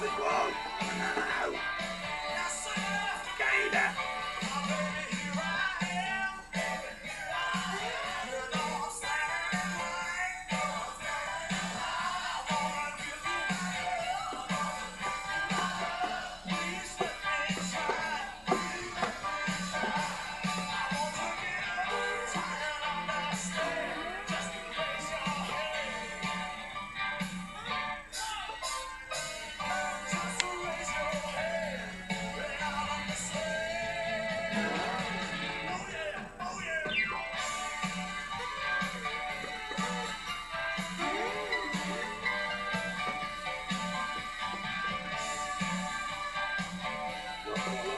Whoa. Thank you.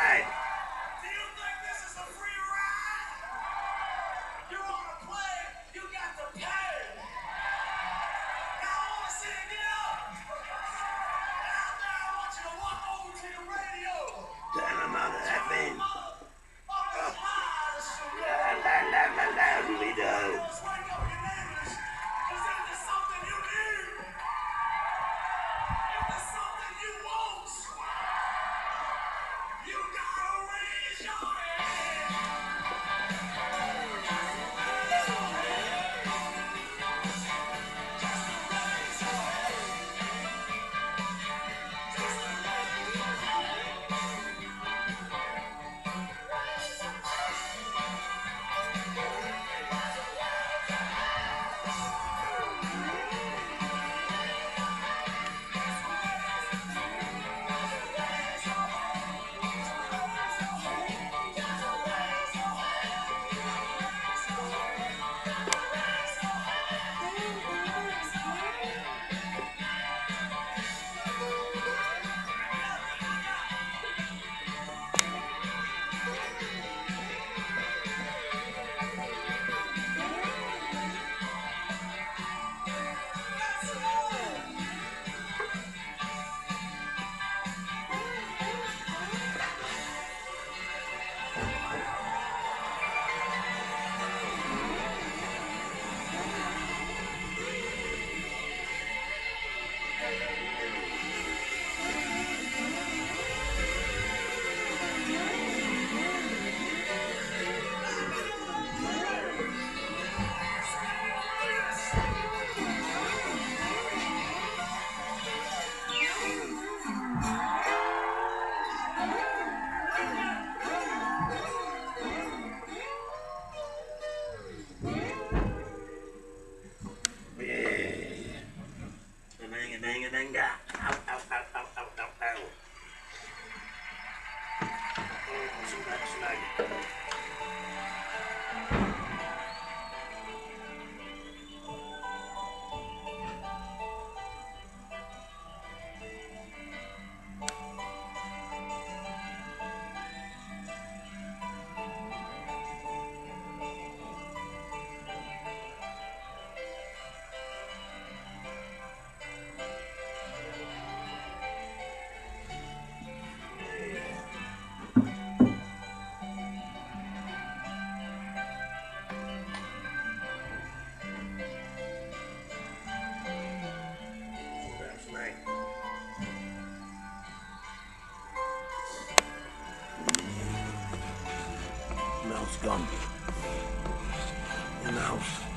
Leader. Yeah. Bang, bang, bang, Mouse gone. The mouse.